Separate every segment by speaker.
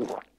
Speaker 1: Ooh.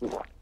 Speaker 1: What?